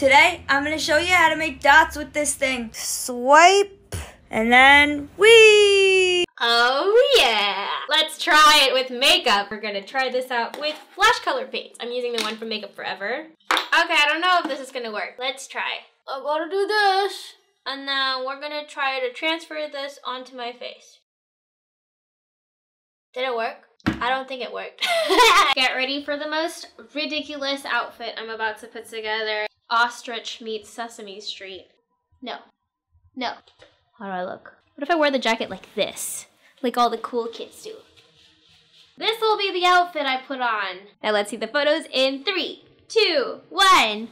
Today, I'm gonna show you how to make dots with this thing. Swipe, and then wee. Oh yeah! Let's try it with makeup. We're gonna try this out with flash color paints. I'm using the one from Make Up For Ever. Okay, I don't know if this is gonna work. Let's try. I'm gonna do this. And then we're gonna try to transfer this onto my face. Did it work? I don't think it worked. Get ready for the most ridiculous outfit I'm about to put together. Ostrich meets Sesame Street. No. No. How do I look? What if I wear the jacket like this? Like all the cool kids do. This will be the outfit I put on. Now let's see the photos in three, two, one.